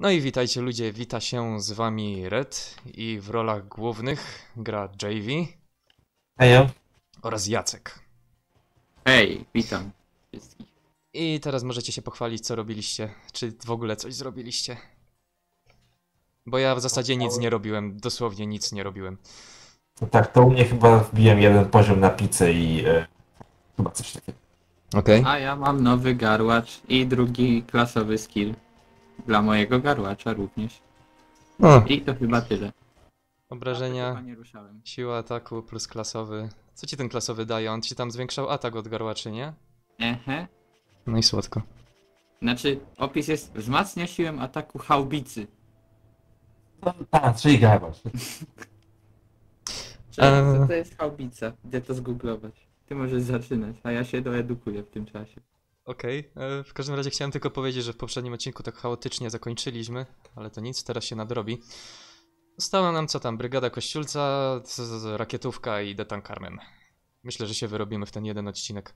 No i witajcie ludzie, wita się z wami Red i w rolach głównych gra JV Hejo. oraz Jacek. Hej, witam wszystkich. I teraz możecie się pochwalić co robiliście, czy w ogóle coś zrobiliście. Bo ja w zasadzie nic nie robiłem, dosłownie nic nie robiłem. No tak, to u mnie chyba wbiłem jeden poziom na pizzę i e, chyba coś takiego. Okej. A ja mam nowy garłacz i drugi klasowy skill dla mojego garłacza również. O, I to chyba tyle. Obrażenia, chyba nie ruszałem. siła ataku plus klasowy. Co ci ten klasowy daje? On ci tam zwiększał atak od garłaczy, nie? Ehe. No i słodko. Znaczy, opis jest wzmacnia siłę ataku haubicy. No tak, czyli garbasz. Czyli Eee. co to jest haubica? Gdzie to zgooglować? Ty możesz zaczynać, a ja się doedukuję w tym czasie. Okej, e, w każdym razie chciałem tylko powiedzieć, że w poprzednim odcinku tak chaotycznie zakończyliśmy, ale to nic, teraz się nadrobi. Została nam co tam, Brygada z- Rakietówka i Detan Carmen. Myślę, że się wyrobimy w ten jeden odcinek.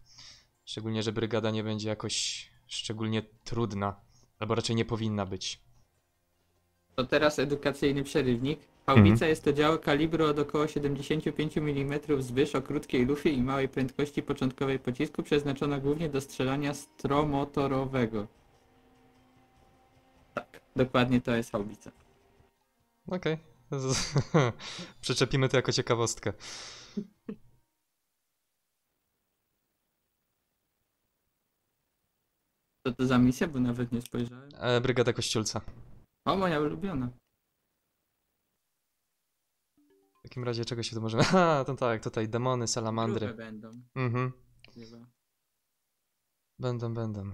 Szczególnie, że Brygada nie będzie jakoś szczególnie trudna, albo raczej nie powinna być. To teraz edukacyjny przerywnik. Haubica Mhm. jest to dział kalibru od około 75 mm wzwyż o krótkiej lufie i małej prędkości początkowej pocisku przeznaczona głównie do strzelania stromotorowego. Tak, dokładnie to jest haubica. Okej. Z- Przyczepimy to jako ciekawostkę. Co to za misja? Bo nawet nie spojrzałem. E, Brygada Kościulca. O, moja ulubiona. W takim razie czego się tu możemy... Ha, to tak, tutaj demony, Grube salamandry. będą. Mhm. Chyba. Będą, będą.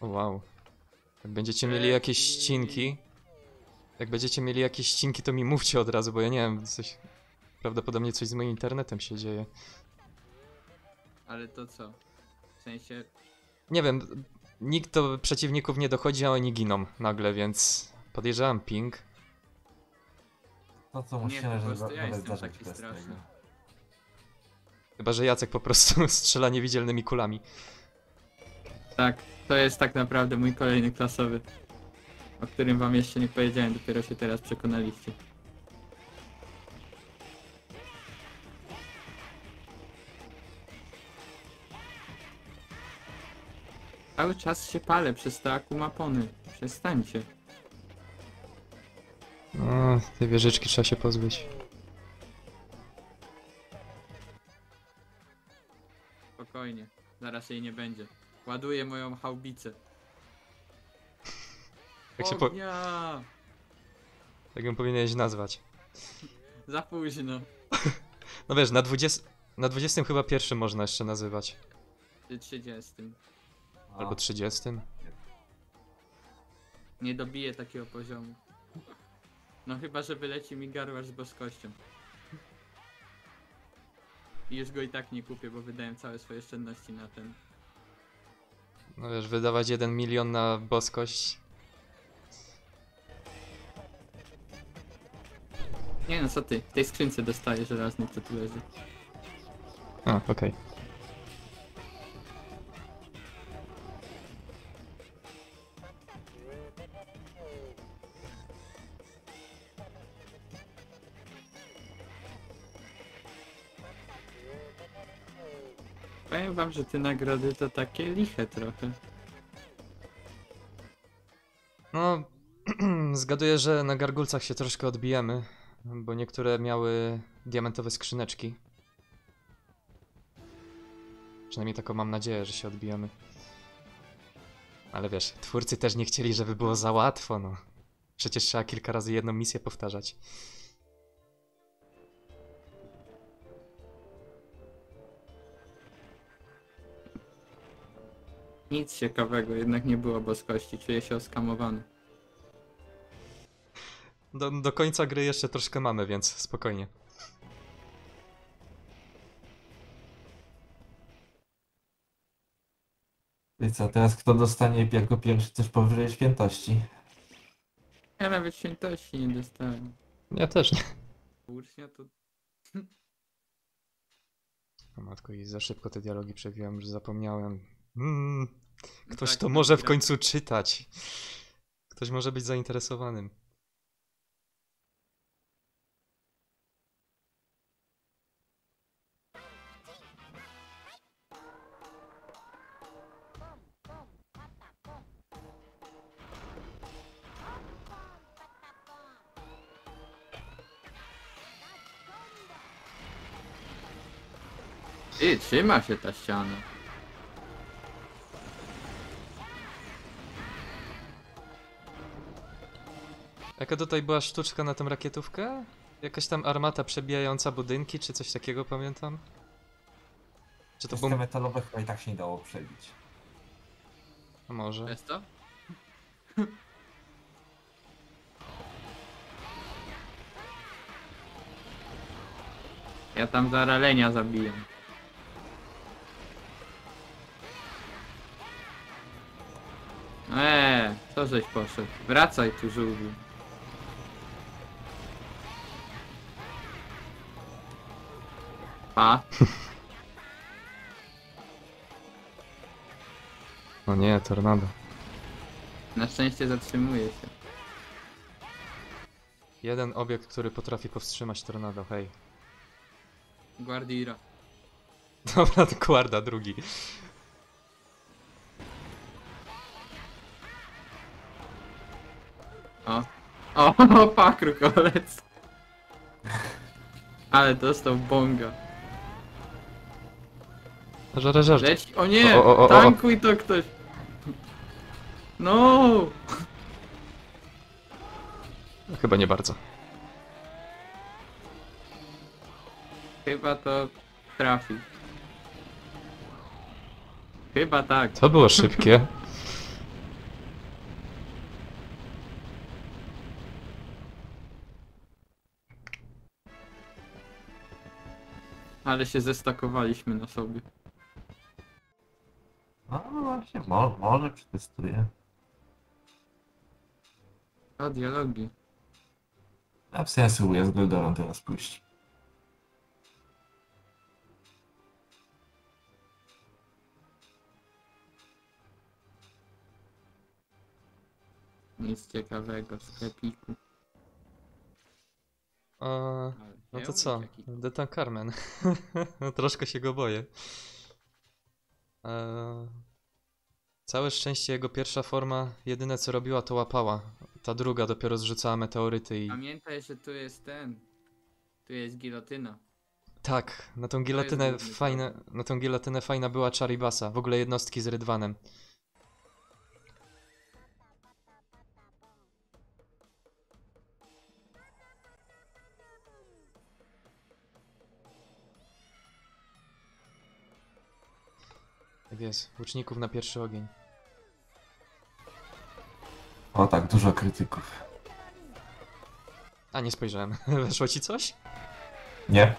Wow. Jak będziecie mieli jakieś ścinki, jak będziecie mieli jakieś ścinki, to mi mówcie od razu, bo ja nie wiem, coś... Prawdopodobnie coś z moim internetem się dzieje. Ale to co? W sensie... Nie wiem, nikt do przeciwników nie dochodzi, a oni giną nagle, więc podejrzewam ping. To co Nie, po że prostu ja nawet jestem zacząć taki bez straszny. tego. Chyba, że Jacek po prostu strzela niewidzialnymi kulami. Tak, to jest tak naprawdę mój kolejny klasowy. O którym wam jeszcze nie powiedziałem, dopiero się teraz przekonaliście. Cały czas się palę przez te akumapony. Przestańcie. No, tej wieżyczki trzeba się pozbyć. Spokojnie. Zaraz jej nie będzie. Ładuję moją haubicę. Jak się po... Ognia! Tak ją powinieneś nazwać. Za późno. No wiesz, na 20... Na 20 chyba pierwszym można jeszcze nazywać. Przy 30. Albo 30. Nie dobiję takiego poziomu. No chyba, że wyleci mi garłacz z boskością. I już go i tak nie kupię, bo wydałem całe swoje oszczędności na ten. No wiesz, wydawać 1 milion na boskość. Nie no co ty, w tej skrzynce dostaję żelazny, co tu leży. A, okej. Powiem wam, że te nagrody to takie liche trochę. No, zgaduję, że na gargulcach się troszkę odbijemy, bo niektóre miały diamentowe skrzyneczki. Przynajmniej taką mam nadzieję, że się odbijemy. Ale wiesz, twórcy też nie chcieli, żeby było za łatwo, no. Przecież trzeba kilka razy jedną misję powtarzać. Nic ciekawego, jednak nie było boskości, czuję się oskamowany. Do, do końca gry jeszcze troszkę mamy, więc spokojnie. I co, teraz kto dostanie jako pierwszy coś powyżej świętości? Ja nawet świętości nie dostałem. Ja też nie. Ucznia to... O matko, i za szybko te dialogi przewijam, że zapomniałem. Mm, ktoś tak, to może w końcu czytać. Ktoś może być zainteresowanym. Ty, trzyma się ta ściana. Jaka tutaj była sztuczka na tą rakietówkę? Jakaś tam armata przebijająca budynki, czy coś takiego pamiętam? Czy to było... metalowe chyba i tak się nie dało przebić. A Może. Jest to? Ja tam za ralenia Eee, co żeś poszedł? Wracaj tu, żółwiu. Pa. No nie, tornado. Na szczęście zatrzymuje się. Jeden obiekt, który potrafi powstrzymać tornado, hej. Guardira. Dobra, to Guarda, drugi. O. O, pakru kolec. Ale dostał bonga. Żarę, żarę. Leci. O nie! O, o, o, o. tankuj to ktoś! No! Chyba nie bardzo. Chyba to trafi. Chyba tak. To było szybkie. Ale się zestakowaliśmy na sobie. No właśnie, mo może przetestuję. O, dialogi. A w sensu ja z Goldorą teraz pójść. Nic ciekawego, sklepiku. A, Ale no to co? Detan Carmen. troszkę się go boję. Eee, całe szczęście jego pierwsza forma, jedyne co robiła to łapała. Ta druga dopiero zrzucała meteoryty i... Pamiętaj, że tu jest ten. Tu jest gilotyna. Tak, na tą gilotynę fajna, na tą gilotynę fajna była Charibasa. W ogóle jednostki z Rydwanem. Tak jest, łuczników na pierwszy ogień. O tak, dużo krytyków. A, nie spojrzałem. Weszło ci coś? Nie?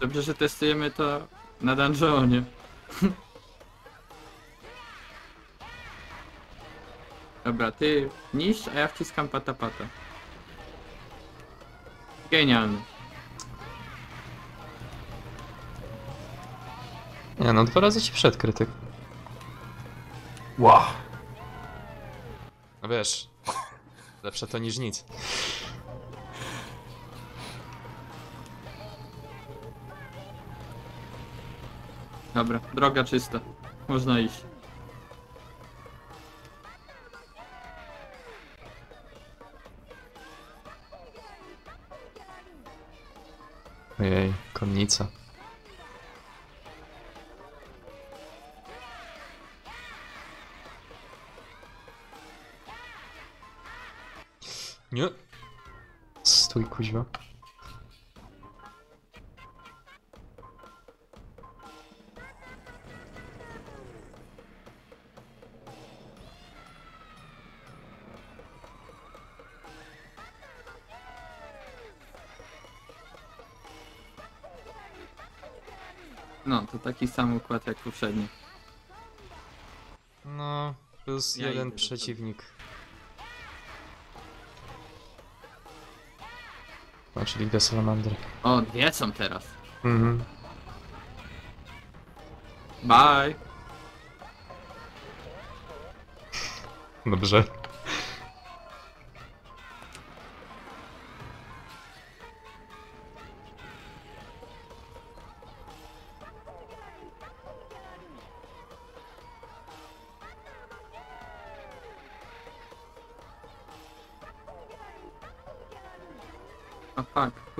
Dobrze, że testujemy to na dungeonie. Dobra, ty niszcz, a ja wciskam pata pata. Genialny. Nie no, dwa razy ci wszedł krytyk. Ła! No wiesz, lepsze to niż nic. Dobra, droga czysta. Można iść. Ojej, konnica. Nie. Stój, kuźwa. No, to taki sam układ jak poprzedni. Plus Ja jeden idę do przeciwnik. No, czyli dwie salamandry. O, dwie są teraz. Mhm. Bye. Dobrze.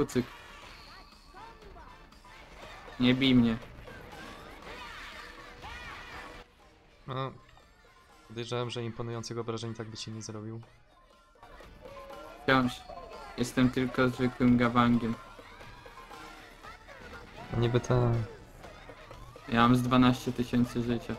Kucyk. Nie bij mnie. No, podejrzewam, że imponującego obrażeń tak by ci nie zrobił. Wciąż. Jestem tylko zwykłym gawangiem. Niby tak. Ja mam z 12 tysięcy życia.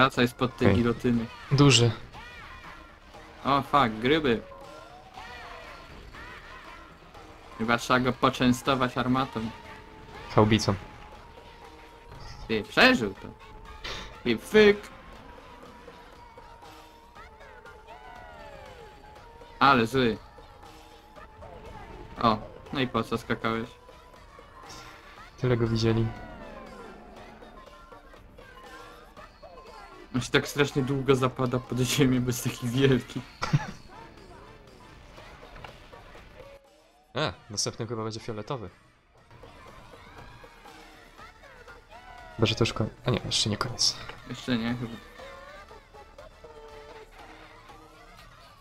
Wracaj spod tej Okej. gilotyny. Duży. O fuck, gryby. Chyba trzeba go poczęstować armatą. Haubicą. Ty, przeżył to. I fyk. Ale zły. O, no i po co skakałeś? Tyle go widzieli. On się tak strasznie długo zapada pod ziemię, bez takich wielkich. E, następny chyba będzie fioletowy. Chyba, że to już koniec. A nie, jeszcze nie koniec. Jeszcze nie, chyba.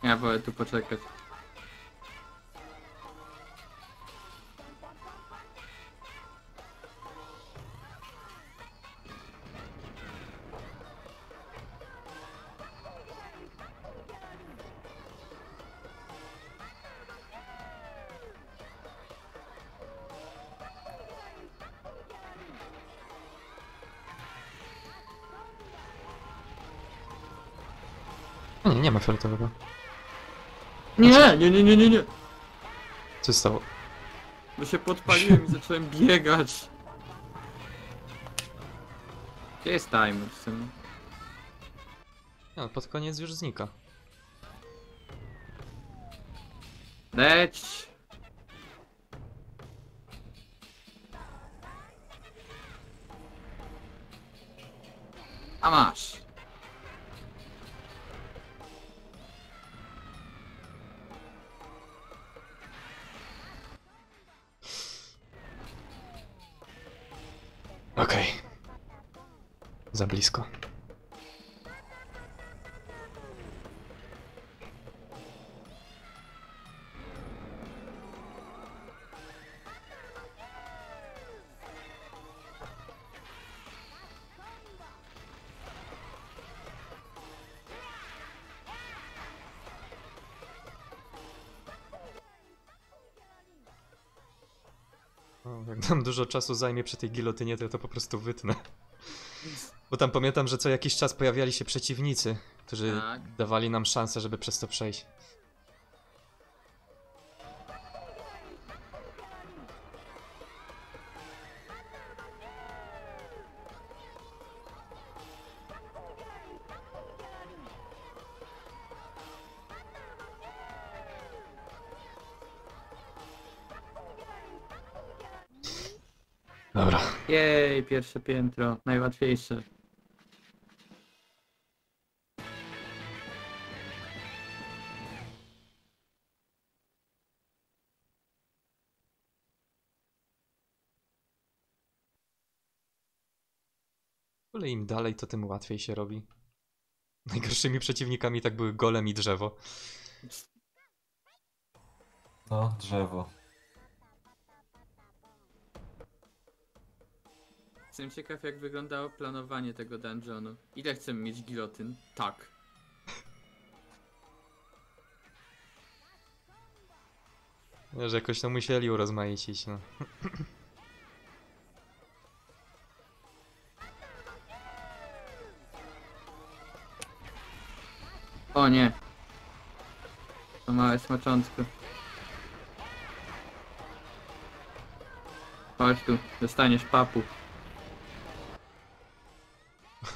Ja wolę tu poczekać. Nie, nie ma fioletowego. Nie, nie, nie, nie, nie, nie. Co się stało? Bo się podpaliłem i zacząłem biegać. Gdzie jest timer w sumie? No, pod koniec już znika. Leć! A masz. Okej. Za blisko. Jak nam dużo czasu zajmie przy tej gilotynie, to ja to po prostu wytnę. Bo tam pamiętam, że co jakiś czas pojawiali się przeciwnicy, którzy Tak. dawali nam szansę, żeby przez to przejść. Pierwsze piętro. Najłatwiejsze. Ogóle im dalej, to tym łatwiej się robi. Najgorszymi przeciwnikami tak były golem i drzewo. No, drzewo. Jestem ciekaw, jak wyglądało planowanie tego dungeonu. Ile chcemy mieć gilotyn? Tak. Że jakoś to musieli urozmaicić, no. O nie. To małe smaczątko. Chodź tu, dostaniesz papu.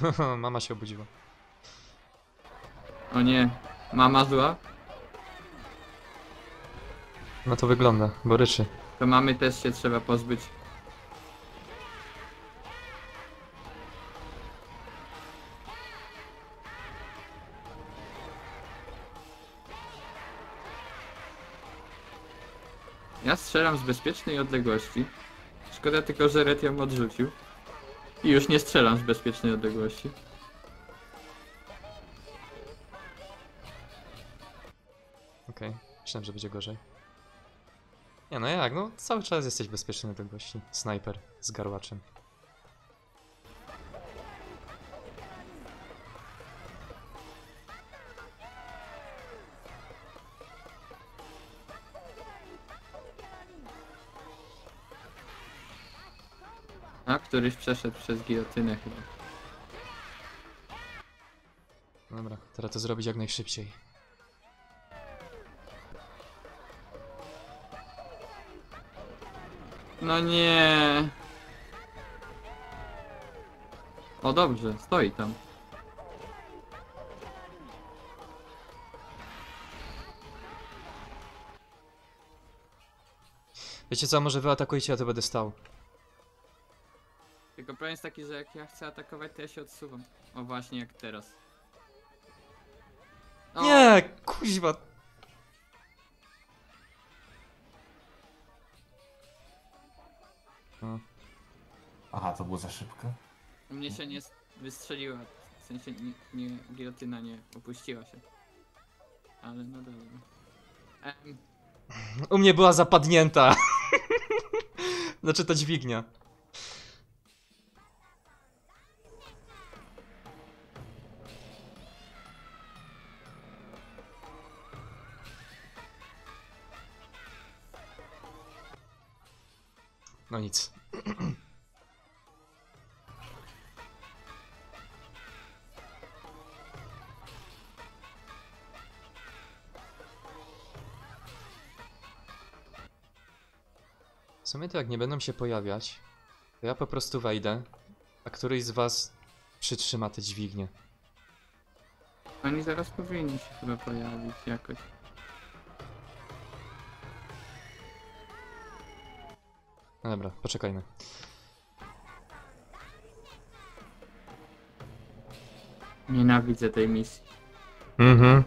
Mama się obudziła. O nie. Mama zła? No to wygląda, bo ryczy. To mamy też się trzeba pozbyć. Ja strzelam z bezpiecznej odległości. Szkoda tylko, że Red ją odrzucił. I już nie strzelam z bezpiecznej odległości. Okej, myślałem, że będzie gorzej. Nie no jak, no cały czas jesteś bezpieczny na odległości. Snajper z garłaczem. Któryś przeszedł przez gilotynę chyba. Dobra, teraz to zrobić jak najszybciej. No nie. O dobrze, stoi tam. Wiecie co, może wy atakujcie, a to będę stał. Tylko problem jest taki, że jak ja chcę atakować, to ja się odsuwam. O właśnie, jak teraz. O, Nie, kuźwa. No, Aha, to było za szybko. U mnie się nie s- wystrzeliła. W sensie nie, nie gilotyna nie opuściła się. Ale no dobra. Em, U mnie była zapadnięta. znaczy ta dźwignia. No nic. W sumie to jak nie będą się pojawiać, to ja po prostu wejdę, a któryś z was przytrzyma te dźwignie. oni zaraz powinni się chyba pojawić jakoś. No dobra, poczekajmy. Nienawidzę tej misji. Mhm.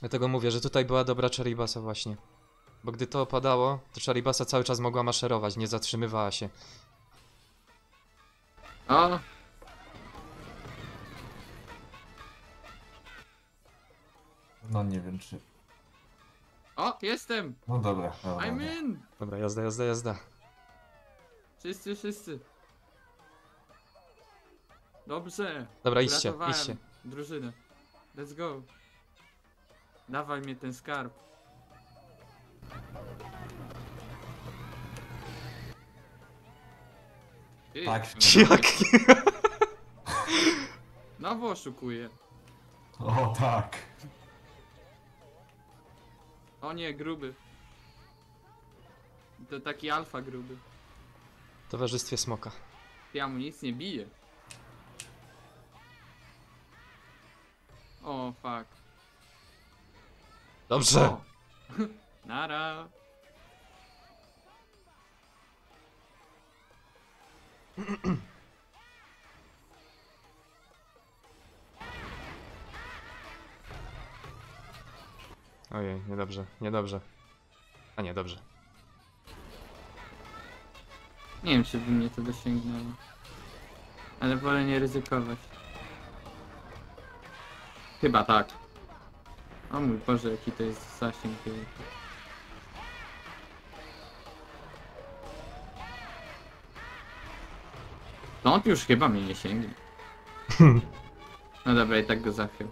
Dlatego mówię, że tutaj była dobra Charibasa właśnie. Bo gdy to opadało, to Charibasa cały czas mogła maszerować, nie zatrzymywała się. O! No nie wiem czy... O! Jestem! No dobra, dobra. I'm dobra. in! Dobra, jazda, jazda, jazda. Wszyscy, wszyscy. Dobrze. Dobra, idźcie, Uratowałem idźcie. Drużynę. Let's go. Dawaj mnie ten skarb. Ty, Tak. Jak? Znowu oszukuję. O tak. O nie, gruby. To taki alfa gruby. W towarzystwie smoka. Ja mu nic nie bije. O, fuck. Dobrze! O. Nara. Ojej, niedobrze, niedobrze. A nie, dobrze. Nie wiem, czy by mnie to dosięgnęło. Ale wolę nie ryzykować. Chyba tak. O mój Boże, jaki to jest zasięg wielki. On już chyba mnie nie sięgnie. No dobra, i tak go zachwiał.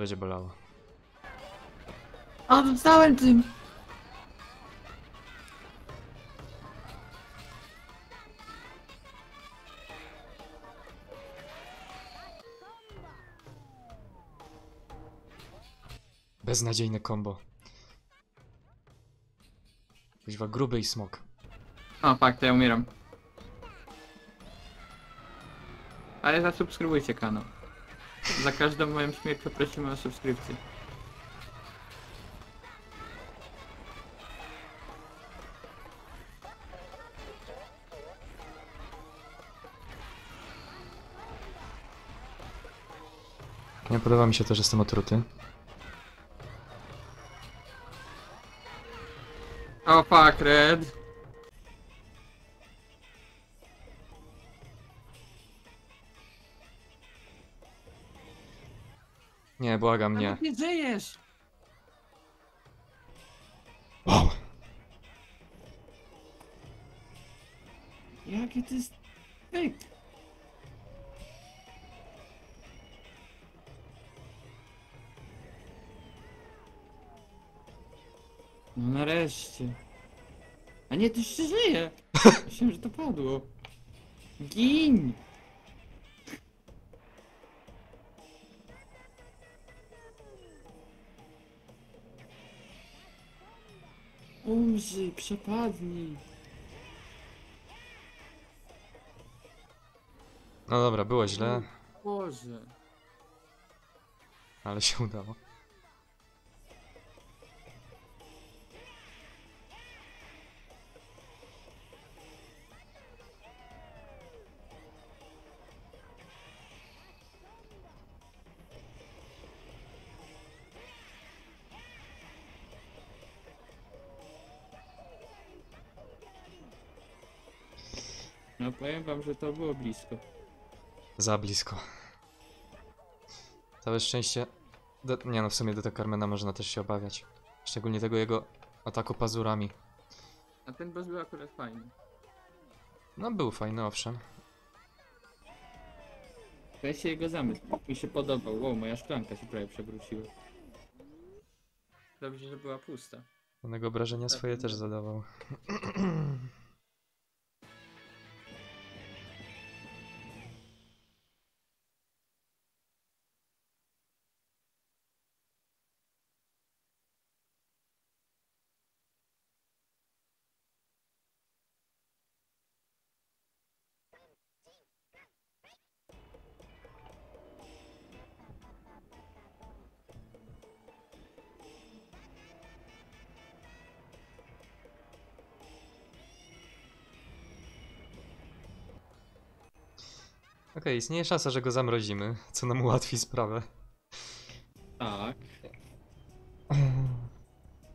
Będzie bolało. A, dostałem tym! Beznadziejne combo. Kuźwa, gruby i smok. O, fakt, ja umieram. Ale zasubskrybujcie kanał. Za każdą moją śmierć poprosimy o subskrypcję. Nie podoba mi się to, że jestem otruty. O, fuck, Red. Błagam, nie. nie żyjesz! Wow. Jaki to jest... Ej! No nareszcie. A nie, to jeszcze żyje! Myślałem, że to padło. Gin! Umrzyj, przepadnij. No dobra, było źle, Boże. ale się udało. Powiem wam, że to było blisko. Za blisko. Całe szczęście. De nie no, w sumie do tego Carmena można też się obawiać. Szczególnie tego jego ataku pazurami. A ten boss był akurat fajny. No był fajny, owszem. Weź się jego zamysł. Mi się podobał. Wow, moja szklanka się prawie przewróciła. Dobrze, że była pusta. Onego obrażenia swoje też zadawał. Okej, istnieje szansa, że go zamrozimy, co nam ułatwi sprawę. Tak.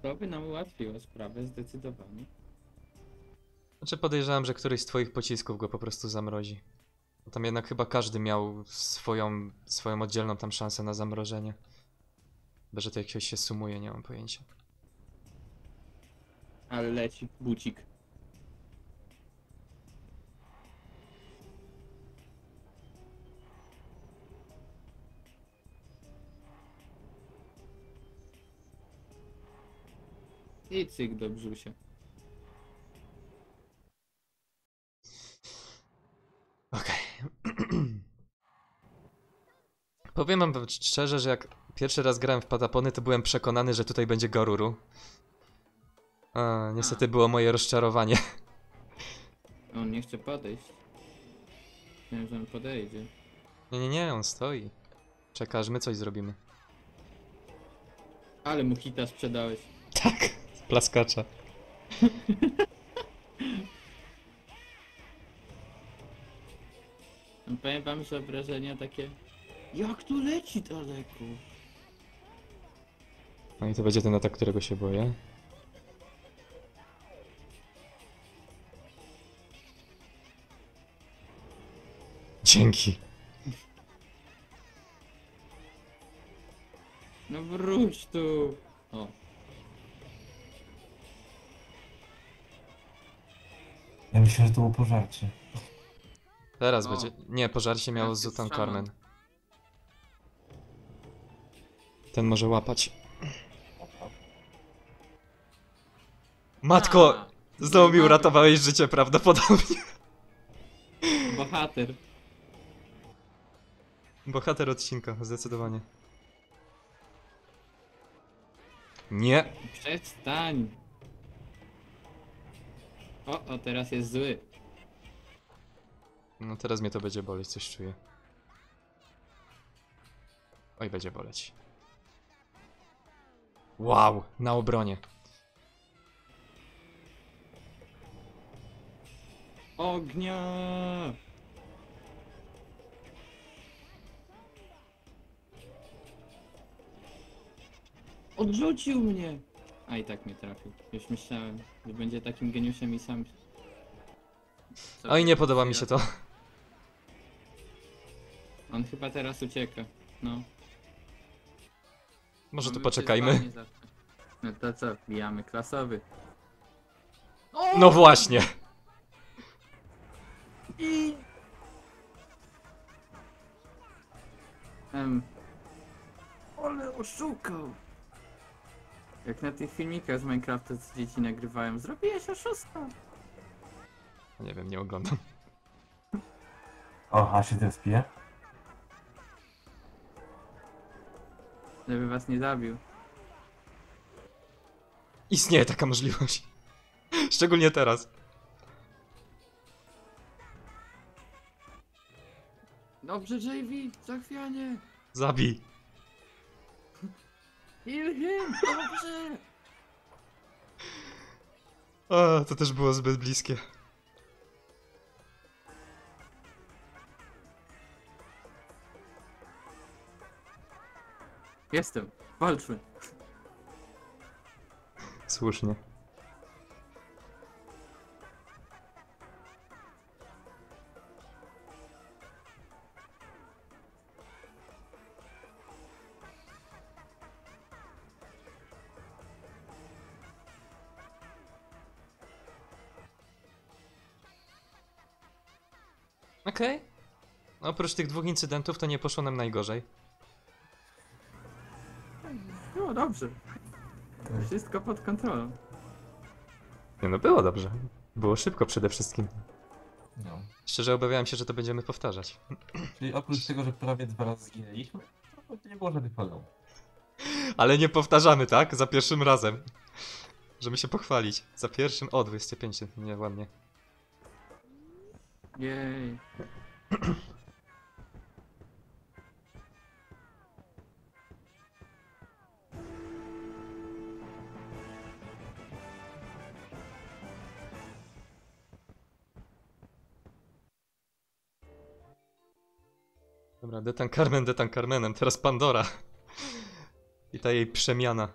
To by nam ułatwiło sprawę zdecydowanie. Znaczy podejrzewam, że któryś z twoich pocisków go po prostu zamrozi. Bo tam jednak chyba każdy miał swoją, swoją oddzielną tam szansę na zamrożenie. Chyba, że to jakoś się sumuje, nie mam pojęcia. Ale leci, bucik. I cyk do brzusia. Okej. Powiem wam szczerze, że jak pierwszy raz grałem w Patapony, to byłem przekonany, że tutaj będzie Garuru. A, niestety A. było moje rozczarowanie. On nie chce podejść. Myślałem, że on podejdzie. Nie, nie, nie, on stoi. Czeka, aż my coś zrobimy. Ale mu hita sprzedałeś. Tak, plaskacza. Powiem wam, że wrażenia takie... Jak tu leci daleko? No i to będzie ten atak, którego się boję. Dzięki. No wróć tu! O, Ja myślę, że to było pożarcie. Teraz O. będzie. Nie, pożarcie miał Teraz jest Zutan szaman. Carmen. Ten może łapać. Matko, A, znowu mi mamy. uratowałeś życie prawdopodobnie. Bohater. Bohater odcinka, zdecydowanie. Nie. Przestań. O, o, teraz jest zły. No teraz mnie to będzie boleć, coś czuję. Oj, będzie boleć. Wow, na obronie. Ognia! Odrzucił mnie! A i tak mnie trafił. Już myślałem, że będzie takim geniuszem i sam... Oj, nie podoba mi się to. On chyba teraz ucieka. No. Może tu poczekajmy. zawsze. No to co, bijamy klasowy. No właśnie. I... Em... Ale oszukał! Jak na tych filmikach z Minecrafta z dzieci nagrywają, zrobiłeś oszusta! Nie wiem, nie oglądam. O, a się ten spije? Żeby was nie zabił. Istnieje taka możliwość. Szczególnie teraz. Dobrze, JV, zachwianie! Zabij. Ilhim, dobrze! O, to też było zbyt bliskie. Jestem, walczmy. Słusznie. Okej. Oprócz tych dwóch incydentów to nie poszło nam najgorzej. No dobrze. Wszystko pod kontrolą. Nie no, było dobrze. Było szybko przede wszystkim. No. Szczerze obawiałem się, że to będziemy powtarzać. Czyli oprócz tego, że prawie dwa razy zginęliśmy, to nie było żadnych problemów. Ale nie powtarzamy, tak? Za pierwszym razem. Żeby się pochwalić. Za pierwszym. O, 25, nie ładnie. Jej. Dobra, Detan Carmen, Detan Carmenem. Teraz Pandora. I ta jej przemiana.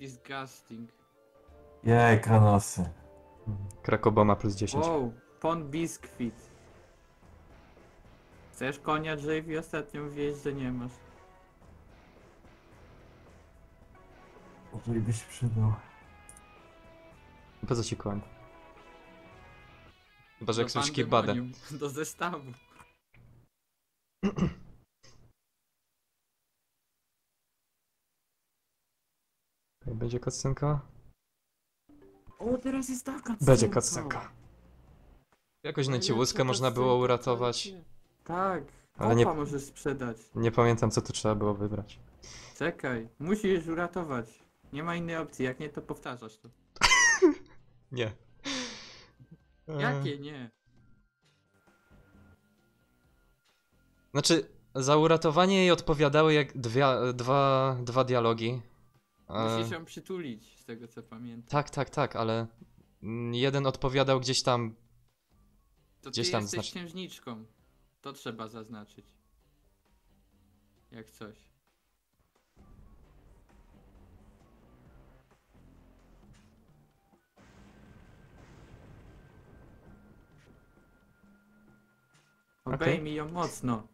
Disgusting. Jej, kranosy. Krakoboma plus 10. Wow, Pon Biskwit. Chcesz konia, JV? Ostatnio mówiłeś, że nie masz. Jeżeli byś przydał. Po co ci koń? Chyba, że jak Do są badę. pandemonium, Do zestawu. Będzie cutscenka? O, teraz jest taka Będzie cutscenka. Jakoś na Najlepsza ciłuskę można było uratować. Tak, Ale nie- możesz sprzedać. Nie pamiętam, co tu trzeba było wybrać. Czekaj, musisz uratować. Nie ma innej opcji, jak nie to powtarzasz to. Nie. Jakie nie? Znaczy, za uratowanie jej odpowiadały jak dwie, dwa, dwa dialogi. E, Musisz ją przytulić, z tego co pamiętam. Tak, tak, tak, ale jeden odpowiadał gdzieś tam. To gdzieś ty tam jesteś znaczy- księżniczką. To trzeba zaznaczyć. Jak coś. Obejmij ją mocno.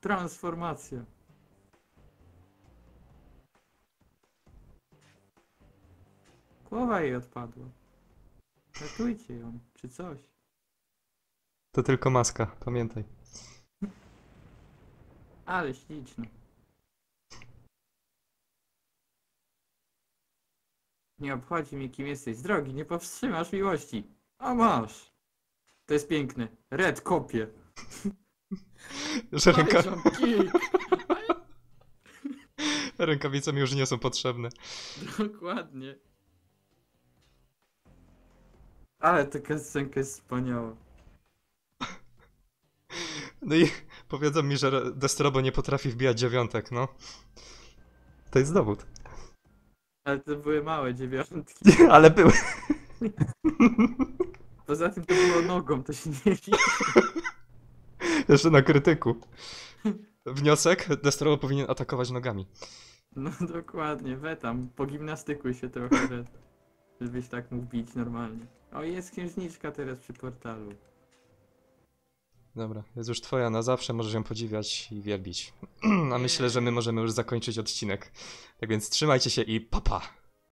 Transformacja. Głowa jej odpadła. Ratujcie ją, czy coś. To tylko maska, pamiętaj. Ale śliczno. Nie obchodzi mi kim jesteś drogi, nie powstrzymasz miłości. A masz! To jest piękne. Red kopie. Ręka... Rękawice mi już nie są potrzebne. Dokładnie. Ale ta kasenka jest wspaniała. No i powiedzą mi, że Destrobo nie potrafi wbijać dziewiątek, no. To jest dowód. Ale to były małe dziewiątki. Ale były. Poza tym to było nogą, to się nie liczy. Jeszcze na krytyku. Wniosek, Destrobo powinien atakować nogami. No dokładnie, we tam, pogimnastykuj się trochę. Żebyś tak mógł bić normalnie. O, jest księżniczka teraz przy portalu. Dobra, jest już twoja na zawsze, możesz ją podziwiać i wielbić. A myślę, że my możemy już zakończyć odcinek. Tak więc trzymajcie się i papa!